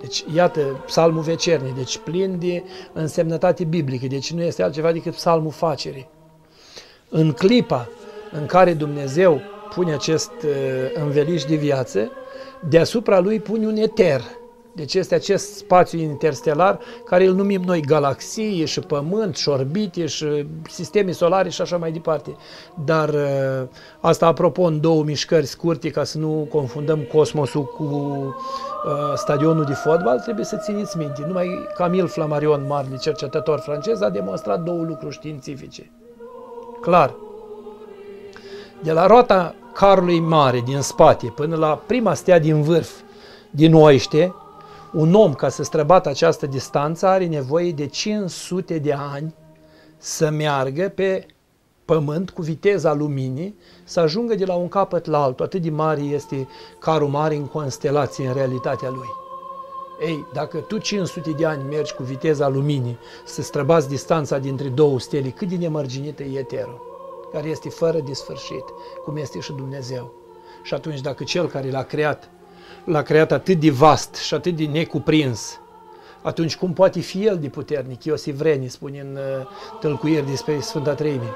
Deci, iată, psalmul vecernic, deci plin de însemnătate biblică, deci nu este altceva decât psalmul facerii. În clipa în care Dumnezeu pune acest uh, înveliș de viață, deasupra lui pune un eter, deci este acest spațiu interstelar care îl numim noi galaxie și pământ și orbite și sisteme solare și așa mai departe. Dar uh, asta apropo în două mișcări scurte ca să nu confundăm cosmosul cu uh, stadionul de fotbal, trebuie să țineți minte. Numai Camille Flammarion, mare cercetător francez, a demonstrat două lucruri științifice. Clar. De la roata carului mare din spate până la prima stea din vârf din oiște, un om, ca să străbată această distanță, are nevoie de 500 de ani să meargă pe pământ cu viteza luminii, să ajungă de la un capăt la altul. Atât de mare este carul mare în constelație, în realitatea lui. Ei, dacă tu 500 de ani mergi cu viteza luminii să străbați distanța dintre două stele, cât de nemărginită e eterul, care este fără de sfârșit, cum este și Dumnezeu. Și atunci, dacă Cel care l-a creat l-a creat atât de vast și atât de necuprins, atunci cum poate fi el de puternic? Iosif Vreni spune în uh, tălcuieri despre Sfânta Treime.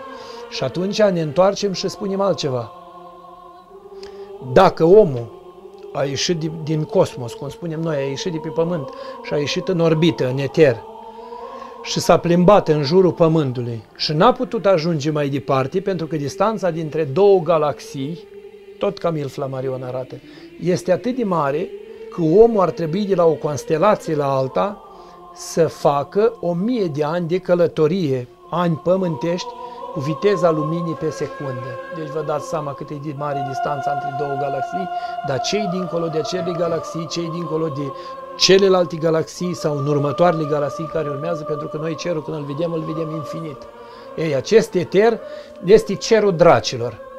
Și atunci ne întoarcem și spunem altceva. Dacă omul a ieșit din, din cosmos, cum spunem noi, a ieșit de pe pământ și a ieșit în orbită, în eter, și s-a plimbat în jurul Pământului și n-a putut ajunge mai departe pentru că distanța dintre două galaxii, tot Camil Flammarion arată, este atât de mare că omul ar trebui de la o constelație la alta să facă o mie de ani de călătorie, ani pământești, cu viteza luminii pe secundă. Deci vă dați seama cât e de mare distanța între două galaxii, dar cei dincolo de acele galaxii, cei dincolo de celelalte galaxii sau în următoarele galaxii care urmează, pentru că noi cerul când îl vedem, îl vedem infinit. Ei, acest eter este cerul dracilor.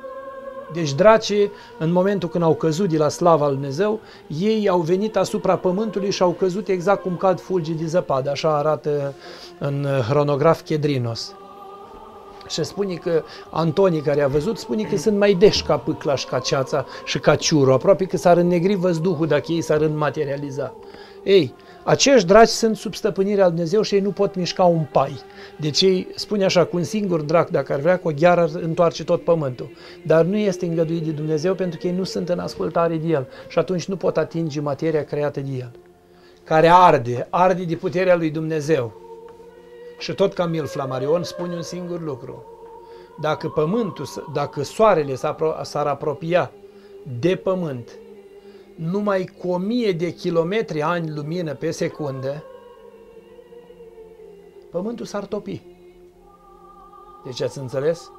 Deci dracii, în momentul când au căzut de la slava lui Dumnezeu, ei au venit asupra pământului și au căzut exact cum cad fulgi de zăpadă, așa arată în hronograf Chedrinos. Și spune că Antonii care a văzut, spune că sunt mai deși ca pâcla și ca ceața și ca ciurul, aproape că s-ar înnegri văzduhul dacă ei s-ar înmaterializa. Ei, acești dragi sunt sub stăpânirea lui Dumnezeu și ei nu pot mișca un pai. Deci ei spune așa, cu un singur drac, dacă ar vrea, cu o gheară ar întoarce tot pământul. Dar nu este îngăduit de Dumnezeu pentru că ei nu sunt în ascultare de El și atunci nu pot atinge materia creată de El. Care arde, arde de puterea lui Dumnezeu. Și tot Camil Flamarion spune un singur lucru. Dacă pământul, dacă soarele s-ar apropia de pământ, numai cu o mie de kilometri ani lumină pe secundă, pământul s-ar topi. Deci ați înțeles?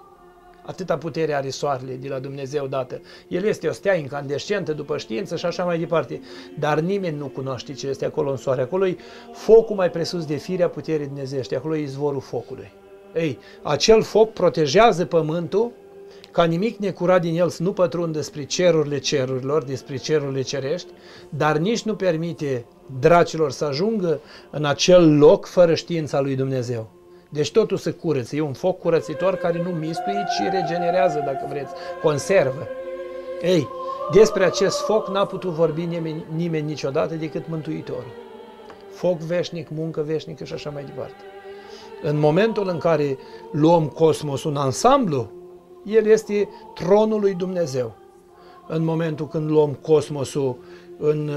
Atâta putere are soarele de la Dumnezeu dată. El este o stea incandescentă după știință și așa mai departe. Dar nimeni nu cunoaște ce este acolo în soare. Acolo e focul mai presus de firea puterii dumnezeiești. Acolo e izvorul focului. Ei, acel foc protejează pământul ca nimic necurat din el să nu pătrundă spre cerurile cerurilor, despre cerurile cerești, dar nici nu permite dracilor să ajungă în acel loc fără știința lui Dumnezeu. Deci totul se curăță. E un foc curățitor care nu mistuie, ci regenerează, dacă vreți, conservă. Ei, despre acest foc n-a putut vorbi nimeni, nimeni niciodată decât Mântuitorul. Foc veșnic, muncă veșnică și așa mai departe. În momentul în care luăm cosmos un ansamblu, el este tronul lui Dumnezeu. În momentul când luăm cosmosul în,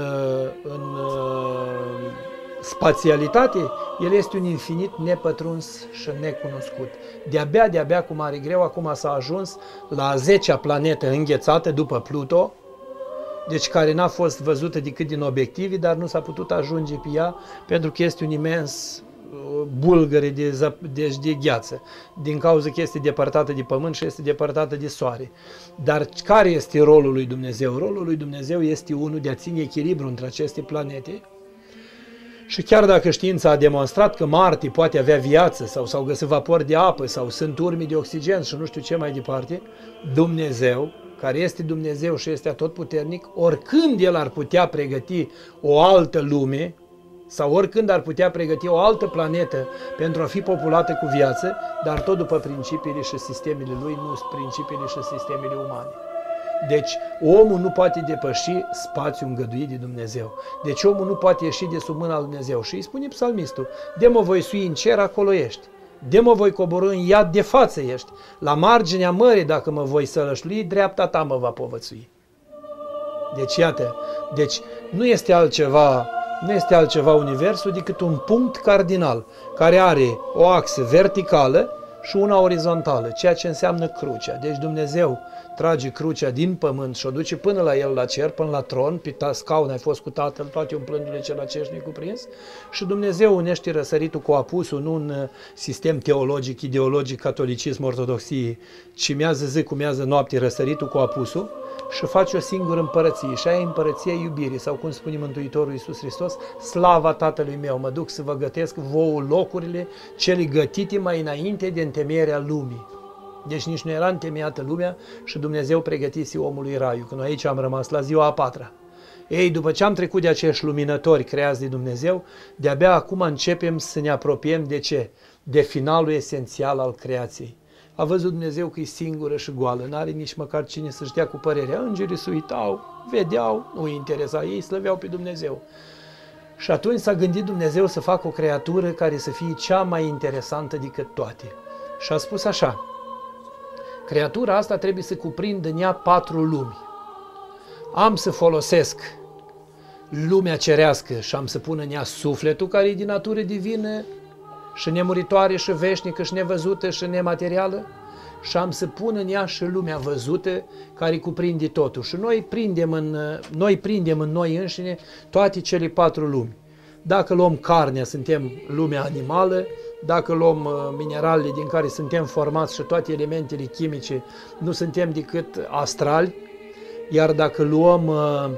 în spațialitate, el este un infinit nepătruns și necunoscut. De-abia, de-abia cu mare greu, acum s-a ajuns la 10-a planetă înghețată după Pluto, deci care n-a fost văzută decât din obiective, dar nu s-a putut ajunge pe ea pentru că este un imens bulgăre de, zăp, de, de gheață, din cauza că este depărtată de pământ și este depărtată de soare. Dar care este rolul lui Dumnezeu? Rolul lui Dumnezeu este unul de a ține echilibru între aceste planete și chiar dacă știința a demonstrat că Marte poate avea viață sau s-au găsit vapori de apă sau sunt urme de oxigen și nu știu ce mai departe, Dumnezeu, care este Dumnezeu și este atotputernic, oricând El ar putea pregăti o altă lume, sau oricând ar putea pregăti o altă planetă pentru a fi populată cu viață, dar tot după principiile și sistemele lui, nu principiile și sistemele umane. Deci omul nu poate depăși spațiul îngăduit de Dumnezeu. Deci omul nu poate ieși de sub mâna lui Dumnezeu. Și îi spune psalmistul, de mă voi sui în cer, acolo ești. De mă voi coborâ în iad, de față ești. La marginea mării, dacă mă voi sălășlui, dreapta ta mă va povățui. Deci iată, deci nu este altceva, nu este altceva universul decât un punct cardinal care are o axă verticală și una orizontală, ceea ce înseamnă crucea. Deci Dumnezeu trage crucea din pământ și o duce până la el la cer, până la tron, pe scaun ai fost cu tatăl, toate umplându-le cel acești cuprins, și Dumnezeu unește răsăritul cu apusul, nu un uh, sistem teologic, ideologic, catolicism, ortodoxie, ci mează zi cu mează noapte răsăritul cu apusul, și face o singură împărăție și aia e împărăția iubirii sau cum spune Mântuitorul Iisus Hristos, slava Tatălui meu, mă duc să vă gătesc vouă locurile cele gătite mai înainte de întemeierea lumii. Deci nici nu era întemeiată lumea și Dumnezeu pregătise omului raiul, că noi aici am rămas la ziua a patra. Ei, după ce am trecut de acești luminători creați de Dumnezeu, de-abia acum începem să ne apropiem de ce? De finalul esențial al creației. A văzut Dumnezeu că e singură și goală, n-are nici măcar cine să-și dea cu părerea. Îngerii se uitau, vedeau, nu îi interesa, ei slăveau pe Dumnezeu. Și atunci s-a gândit Dumnezeu să facă o creatură care să fie cea mai interesantă decât toate. Și a spus așa, creatura asta trebuie să cuprindă în ea patru lumi. Am să folosesc lumea cerească și am să pun în ea sufletul care e din natură divină și nemuritoare și veșnică și nevăzută și nematerială și am să pun în ea și lumea văzută care cuprinde totul. Și noi prindem în noi, prindem în noi înșine toate cele patru lumi. Dacă luăm carnea, suntem lumea animală, dacă luăm uh, mineralele din care suntem formați și toate elementele chimice, nu suntem decât astrali, iar dacă luăm uh,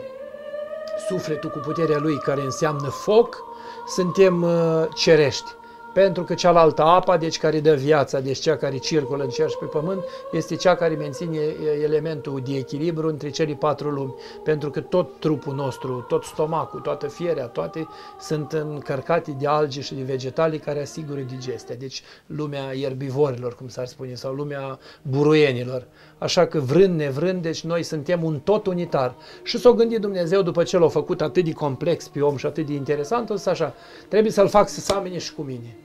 sufletul cu puterea lui, care înseamnă foc, suntem uh, cerești. Pentru că cealaltă apa, deci care dă viața, deci cea care circulă în cerș și pe pământ, este cea care menține elementul de echilibru între cele patru lumi. Pentru că tot trupul nostru, tot stomacul, toată fierea, toate sunt încărcate de alge și de vegetale care asigură digestia. Deci lumea ierbivorilor, cum s-ar spune, sau lumea buruienilor. Așa că vrând nevrând, deci noi suntem un tot unitar. Și s-o gândit Dumnezeu după ce l-a făcut atât de complex pe om și atât de interesant, o să așa, trebuie să-l fac să samene și cu mine.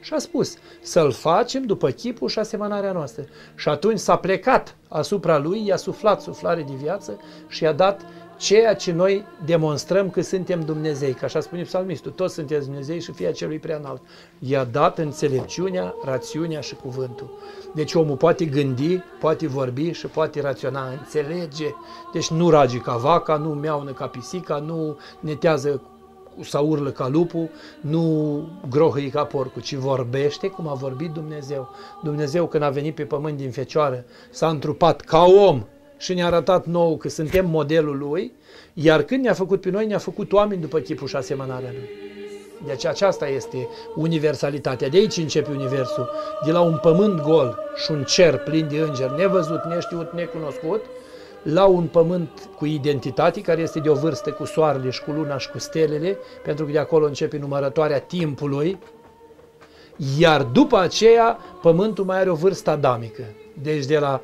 Și a spus să-l facem după chipul și asemănarea noastră. Și atunci s-a plecat asupra lui, i-a suflat suflare de viață și i-a dat ceea ce noi demonstrăm că suntem Dumnezei, că așa spune psalmistul, toți sunteți Dumnezei și fie celui prea înalt. I-a dat înțelepciunea, rațiunea și cuvântul. Deci omul poate gândi, poate vorbi și poate raționa, înțelege. Deci nu ragi ca vaca, nu meaună ca pisica, nu netează sau urlă ca lupul, nu grohăi ca porcul, ci vorbește cum a vorbit Dumnezeu. Dumnezeu când a venit pe pământ din fecioară s-a întrupat ca om și ne-a arătat nou că suntem modelul lui, iar când ne-a făcut pe noi, ne-a făcut oameni după chipul și asemănarea lui. Deci aceasta este universalitatea. De aici începe universul. De la un pământ gol și un cer plin de îngeri, nevăzut, neștiut, necunoscut, la un pământ cu identitate, care este de o vârstă cu soarele și cu luna și cu stelele, pentru că de acolo începe numărătoarea timpului, iar după aceea pământul mai are o vârstă adamică. Deci de la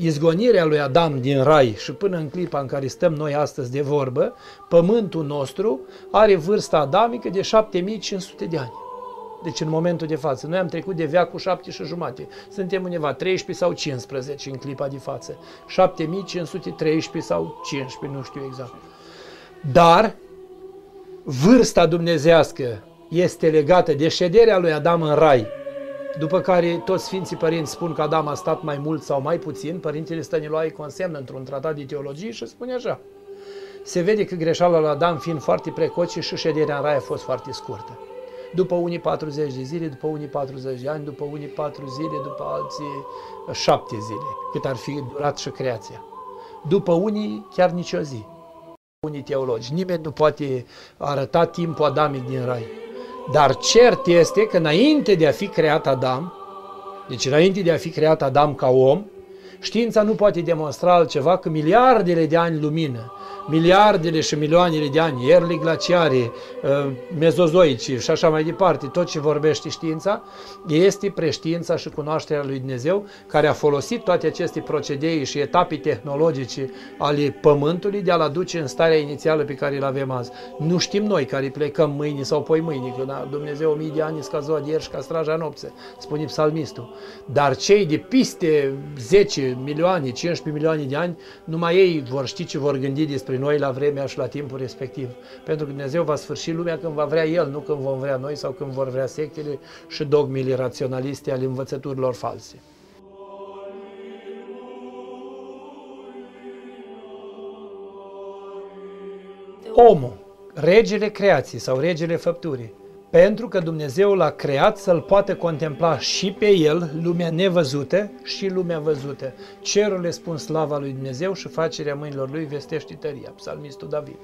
izgonirea lui Adam din rai și până în clipa în care stăm noi astăzi de vorbă, pământul nostru are vârsta adamică de 7500 de ani. Deci în momentul de față, noi am trecut de veacul 7 și jumate. Suntem undeva 13 sau 15 în clipa de față. 7513 sau 15, nu știu exact. Dar vârsta dumnezească este legată de șederea lui Adam în rai, după care toți Sfinții Părinți spun că Adam a stat mai mult sau mai puțin, Părintele Stăniloae consemnă într-un tratat de teologie și spune așa. Se vede că greșeala lui Adam fiind foarte precoce și șederea în rai a fost foarte scurtă după unii 40 de zile, după unii 40 de ani, după unii 4 zile, după alții 7 zile, cât ar fi durat și creația. După unii chiar nici o zi. Unii teologi, nimeni nu poate arăta timpul adamic din rai. Dar cert este că înainte de a fi creat Adam, deci înainte de a fi creat Adam ca om, Știința nu poate demonstra altceva că miliardele de ani lumină miliardele și milioanele de ani, ierli glaciare, uh, mezozoici și așa mai departe, tot ce vorbește știința, este preștiința și cunoașterea lui Dumnezeu, care a folosit toate aceste procedee și etape tehnologice ale Pământului de a-l aduce în starea inițială pe care îl avem azi. Nu știm noi care plecăm mâine sau poi mâine, că Dumnezeu o mii de ani ca ziua de ieri și ca straja nopțe, spune psalmistul. Dar cei de piste 10 milioane, 15 milioane de ani, numai ei vor ști ce vor gândi despre noi la vremea și la timpul respectiv. Pentru că Dumnezeu va sfârși lumea când va vrea El, nu când vom vrea noi sau când vor vrea sectele și dogmile raționaliste ale învățăturilor false. Omul, regele creației sau regele făpturii, pentru că Dumnezeu l-a creat să-l poată contempla și pe el, lumea nevăzută și lumea văzută. Cerurile spun slava lui Dumnezeu și facerea mâinilor lui vestește tăria. Psalmistul David.